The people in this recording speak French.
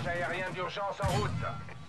Aérien d'urgence en route.